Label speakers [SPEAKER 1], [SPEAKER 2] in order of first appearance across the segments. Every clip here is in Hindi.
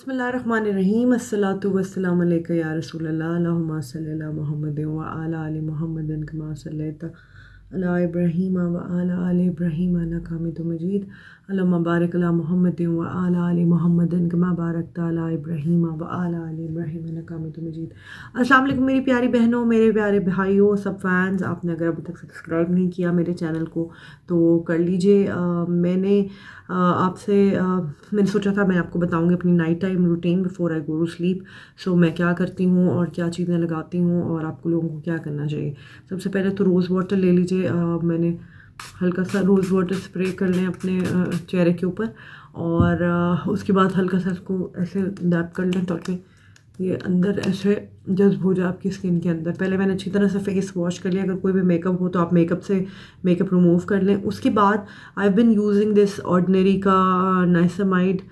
[SPEAKER 1] बसमीम अस्सलातु वस्सलाम अलैका या रसूल अल्लाह अल्लाहुम्मा सल्ली अला मुहम्मद व अला आलि मुहम्मद कमा सल्लैता अला इब्राहीम व अला आलि इब्राहीम इन्नका हमीदुम मजीद। बारिक अला मुहम्मद व अला आलि मुहम्मद कमा बारकता अला इब्राहीम व आलि हमीदुम मजीद। अस्सलाम वालेकुम मेरी प्यारी बहनों, मेरे प्यारे भाइयों, सब फैंस आपने अगर अभी तक सब्सक्राइब नहीं किया मेरे चैनल को तो कर लीजिए। मैंने आपसे मैंने सोचा था मैं आपको बताऊँगी अपनी night time routine before I go to sleep so मैं क्या करती हूँ और क्या चीज़ें लगाती हूँ और आपको लोगों को क्या करना चाहिए। सबसे पहले तो रोज़ वाटर ले लीजिए। मैंने हल्का सा रोज़ वाटर स्प्रे कर लें अपने चेहरे के ऊपर और उसके बाद हल्का सा इसको ऐसे डैप कर लें ताकि ये अंदर ऐसे जज्ब हो जाए आपकी स्किन के अंदर। पहले मैंने अच्छी तरह से फेस वॉश कर लिया। अगर कोई भी मेकअप हो तो आप मेकअप से, मेकअप रिमूव कर लें। उसके बाद I been using this Ordinary का niacinamide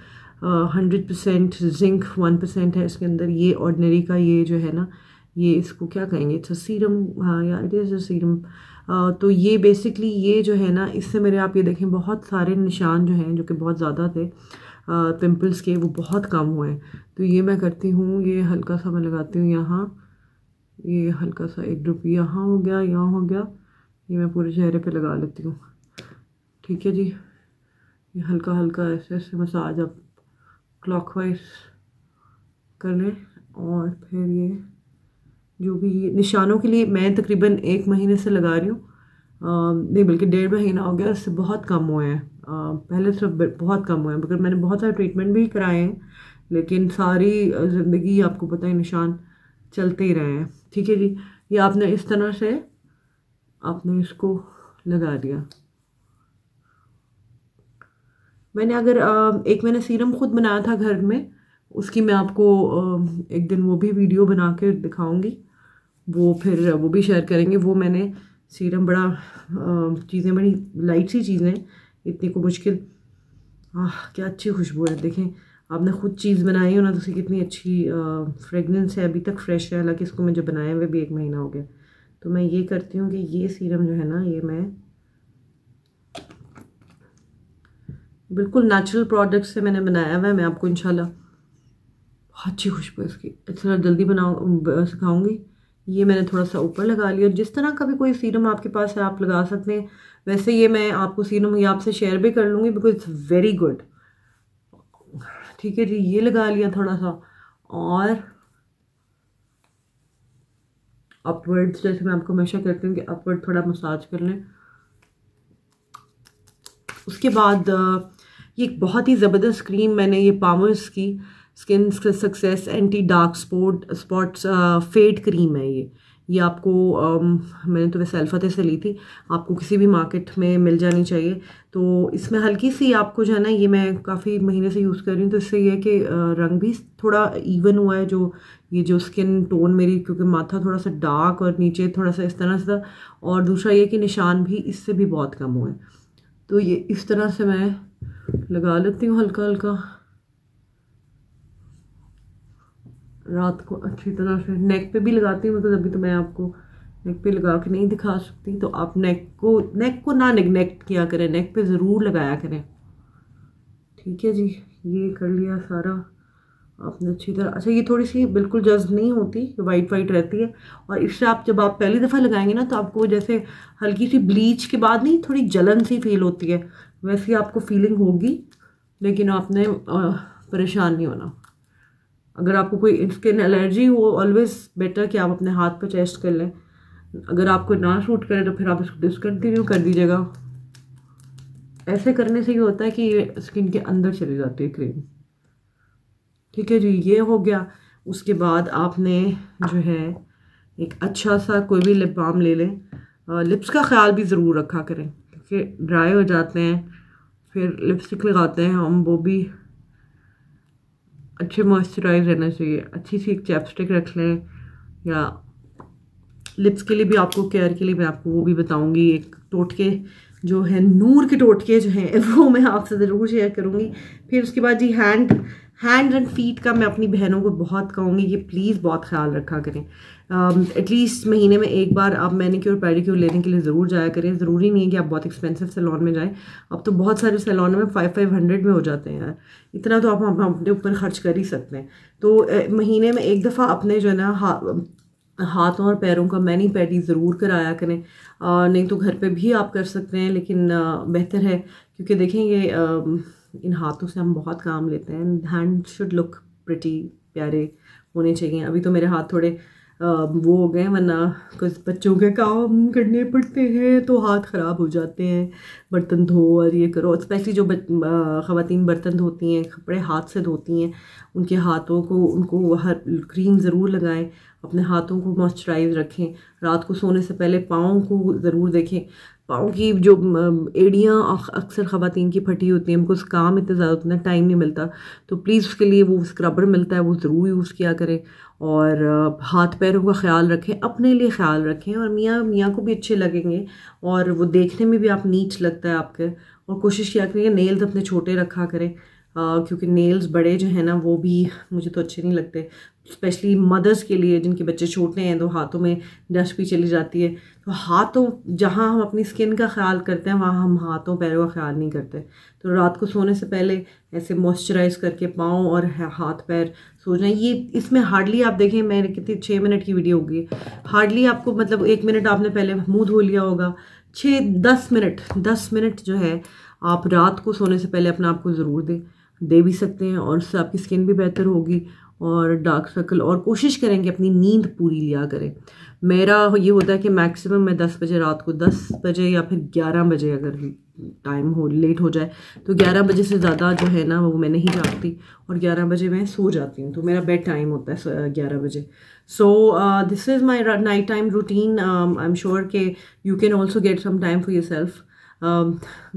[SPEAKER 1] hundred percent zinc one percent है इसके अंदर। ये ऑर्डनरी का ये जो है ना, ये इसको क्या कहेंगे? इट्स अ सीरम हाँ यार इट इज़ अ सीरम तो ये बेसिकली ये जो है ना, इससे मेरे आप ये देखें, बहुत सारे निशान जो हैं, जो कि बहुत ज़्यादा थे पिंपल्स के, वो बहुत कम हुए हैं। तो ये मैं करती हूँ, ये हल्का सा मैं लगाती हूँ यहाँ, ये हल्का सा एक ड्रुप यहाँ हो गया, यहाँ हो गया, ये मैं पूरे चेहरे पे लगा लेती हूँ। ठीक है जी? ये हल्का हल्का ऐसे ऐसे मसाज आप क्लॉकवाइज कर लें और फिर ये जो भी निशानों के लिए मैं तकरीबन एक महीने से लगा रही हूँ। नहीं, बल्कि डेढ़ महीना हो गया, उससे बहुत कम हुए हैं। पहले से बहुत कम हुए हैं, मगर मैंने बहुत सारे ट्रीटमेंट भी कराए हैं, लेकिन सारी ज़िंदगी आपको पता है, निशान चलते ही रहे हैं। ठीक है जी, ये आपने इस तरह से, आपने इसको लगा दिया। मैंने अगर एक मैंने सीरम खुद बनाया था घर में, उसकी मैं आपको एक दिन वो भी वीडियो बना के दिखाऊँगी। वो फिर वो भी शेयर करेंगे। वो मैंने सीरम बड़ा चीज़ें बड़ी लाइट सी चीज़ें, इतनी को मुश्किल। आह, क्या अच्छी खुशबू है, देखें। आपने ख़ुद चीज़ बनाई हो ना तो उसकी कितनी अच्छी फ्रेगनेंस है। अभी तक फ्रेश है, हालाँकि इसको मैं मुझे बनाए हुए भी एक महीना हो गया। तो मैं ये करती हूँ कि ये सीरम जो है ना, ये मैं बिल्कुल नेचुरल प्रोडक्ट से मैंने बनाया हुआ है, मैं आपको इंशाल्लाह, बहुत अच्छी खुशबू है इसकी। इतना जल्दी बनाऊ सिखाऊँगी। ये मैंने थोड़ा सा ऊपर लगा लिया। और जिस तरह का भी कोई सीरम आपके पास है, आप लगा सकते हैं। वैसे ये मैं आपको सीरम ये आपसे शेयर भी कर लूँगी बिकॉज़ इट्स वेरी गुड ठीक है जी, ये लगा लिया थोड़ा सा। और अपवर्ड्स जैसे मैं आपको हमेशा कहती हूँ कि अपवर्ड थोड़ा मसाज कर लें। उसके बाद ये एक बहुत ही ज़बरदस्त क्रीम मैंने ये पामर्स की। Skin success anti dark spot spots fade cream है ये। ये आपको आ, मैंने तो वैसे अल्फाते से ली थी आपको किसी भी मार्केट में मिल जानी चाहिए। तो इसमें हल्की सी आपको जो है ना ये मैं काफ़ी महीने से यूज़ कर रही हूँ तो इससे ये है कि रंग भी थोड़ा इवन हुआ है जो ये जो स्किन टोन मेरी क्योंकि माथा थोड़ा सा डार्क और नीचे थोड़ा सा इस तरह से और दूसरा ये कि निशान भी इससे भी बहुत कम हुए। तो ये इस तरह से मैं लगा लेती हूँ हल्का हल्का रात को अच्छी तरह से नेक पे भी लगाती हूँ मतलब अभी तो मैं आपको नेक पे लगा के नहीं दिखा सकती तो आप नेक को नेक को ना नेगनेक्ट किया करें नेक पे ज़रूर लगाया करें। ठीक है जी, ये कर लिया सारा, आपने अच्छी तरह अच्छा ये थोड़ी सी बिल्कुल जज्ब नहीं होती वाइट वाइट रहती है, और इससे आप जब आप पहली दफ़ा लगाएँगे ना तो आपको जैसे हल्की सी ब्लीच के बाद नहीं, थोड़ी जलन सी फील होती है, वैसी आपको फीलिंग होगी, लेकिन आपने परेशान नहीं होना। अगर आपको कोई स्किन एलर्जी हो ऑलवेज़ बेटर कि आप अपने हाथ पर टेस्ट कर लें। अगर आपको ना शूट करे तो फिर आप इसको डिसकंटिन्यू कर दीजिएगा। ऐसे करने से ये होता है कि ये स्किन के अंदर चली जाती है क्रीम ठीक है जी, ये हो गया। उसके बाद आपने जो है, एक अच्छा सा कोई भी लिप बाम ले लें। लिप्स का ख्याल भी ज़रूर रखा करें, क्योंकि ड्राई हो जाते हैं, फिर लिपस्टिक लगाते हैं हम, वो भी अच्छे मॉइस्चराइज रहना चाहिए, अच्छी सी एक चैपस्टिक रख लें, या लिप्स के लिए भी आपको केयर के लिए मैं आपको वो भी बताऊँगी। एक टोटके जो है, नूर के टोटके जो हैं, वो मैं आपसे ज़रूर शेयर करूँगी। फिर उसके बाद जी हैंड हैंड एंड फीट का मैं अपनी बहनों को बहुत कहूँगी कि प्लीज़ बहुत ख्याल रखा करें। एटलीस्ट um, महीने में एक बार आप मैनिक्योर पेडिक्योर लेने के लिए ज़रूर जाया करें। ज़रूरी नहीं है कि आप बहुत एक्सपेंसिव सैलॉन में जाएँ। अब तो बहुत सारे सैलॉन में फाइव फाइव हंड्रेड में हो जाते हैं इतना तो आप अपने ऊपर खर्च कर ही सकते हैं। तो महीने में एक दफ़ा अपने जो है ना हाथों और पैरों का मैनी पैडी ज़रूर कराया करें। आ, नहीं तो घर पे भी आप कर सकते हैं लेकिन बेहतर है। क्योंकि देखें ये आ, इन हाथों से हम बहुत काम लेते हैं। हैंड शुड लुक प्रटी प्यारे होने चाहिए। अभी तो मेरे हाथ थोड़े वो हो गए वरना कुछ बच्चों के काम करने पड़ते हैं तो हाथ ख़राब हो जाते हैं। बर्तन धो और ये करो। स्पेशली जो ख़वातीन बर्तन धोती हैं, कपड़े हाथ से धोती हैं, उनके हाथों को, उनको हर क्रीम ज़रूर लगाएँ। अपने हाथों को मॉइस्चराइज रखें, रात को सोने से पहले पाँव को ज़रूर देखें। पाँव की जो एड़ियाँ अक्सर ख़वातीन की फटी होती हैं उनको उस काम इतना ज़्यादा, उतना टाइम नहीं मिलता। तो प्लीज़ उसके लिए वो स्क्रबर मिलता है, वो ज़रूर यूज़ किया करें। और हाथ पैरों का ख्याल रखें, अपने लिए ख्याल रखें और मियाँ मियाँ को भी अच्छे लगेंगे। और वो देखने में भी आप नीच लगता है आपके। और कोशिश किया करें कि नेल्स अपने छोटे रखा करें क्योंकि नेल्स बड़े जो हैं ना, वो भी मुझे तो अच्छे नहीं लगते। स्पेशली मदर्स के लिए, जिनके बच्चे छोटे हैं तो हाथों में डस्ट भी चली जाती है। तो हाथों, जहाँ हम अपनी स्किन का ख्याल करते हैं, वहाँ हम हाथों, पैरों का ख्याल नहीं करते। तो रात को सोने से पहले ऐसे मॉइस्चराइज करके पाँव और हाथ, पैर सो जाए। ये, इसमें हार्डली आप देखें मैंने कितनी छः मिनट की वीडियो होगी। हार्डली आपको मतलब एक मिनट आपने पहले मुँह धो लिया होगा। छः दस मिनट दस मिनट जो है, आप रात को सोने से पहले अपना आपको ज़रूर दें। दे भी सकते हैं और उससे आपकी स्किन भी बेहतर होगी। और डार्क सर्कल और कोशिश करें कि अपनी नींद पूरी लिया करें। मेरा ये होता है कि मैक्सिमम मैं दस बजे रात को दस बजे या फिर ग्यारह बजे अगर टाइम हो लेट हो जाए तो ग्यारह बजे से ज़्यादा जो है ना वो मैं नहीं जागती और ग्यारह बजे मैं सो जाती हूँ। तो मेरा बेड टाइम होता है ग्यारह बजे। So this is my night time routine I am sure के you can also get some time for yourself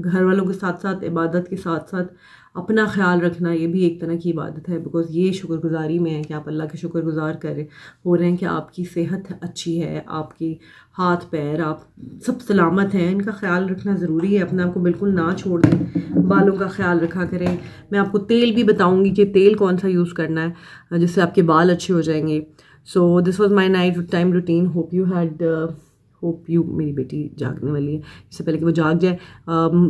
[SPEAKER 1] घर वालों के साथ साथ इबादत के साथ साथ अपना ख्याल रखना ये भी एक तरह की इबादत है बिकॉज़ ये शुक्रगुजारी में है कि आप अल्लाह के शुक्रगुजार करें। हो रहे हैं कि आपकी सेहत अच्छी है, आपकी हाथ, पैर, आप सब सलामत हैं। इनका ख्याल रखना ज़रूरी है, अपने आप को बिल्कुल ना छोड़ दें। बालों का ख्याल रखा करें। मैं आपको तेल भी बताऊँगी कि तेल कौन सा यूज़ करना है, जिससे आपके बाल अच्छे हो जाएँगे। So this was my night time routine hope you had hope you मेरी बेटी जागने वाली है। इससे पहले कि वो जाग जाए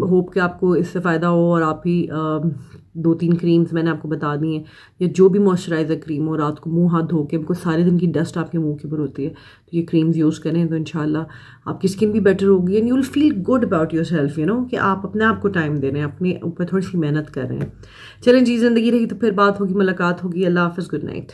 [SPEAKER 1] होप कि आपको इससे फ़ायदा हो और आप ही दो तीन क्रीम्स मैंने आपको बता दी हैं, या जो भी मॉइस्चराइज़र क्रीम हो, रात को मुँह हाथ धो के बिकॉज़ सारे दिन की डस्ट आपके मुँह के ऊपर होती है तो ये क्रीम्स यूज़ करें तो इन आपकी स्किन भी बेटर होगी and you will feel good about yourself you know कि आप अपने आप को टाइम दे रहे हैं, अपने ऊपर थोड़ी सी मेहनत कर रहे हैं। चलें जी, ज़िंदगी रही तो फिर बात होगी, मुलाकात होगी, अल्लाह हाफ़ गुड नाइट